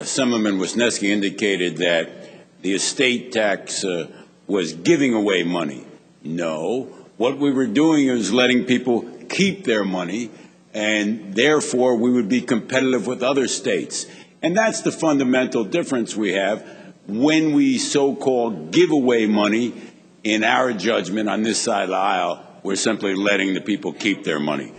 Assemblyman Wisniewski indicated that the estate tax uh, was giving away money. No, what we were doing is letting people keep their money, and therefore we would be competitive with other states. And that's the fundamental difference we have when we so called give away money. In our judgment on this side of the aisle, we're simply letting the people keep their money.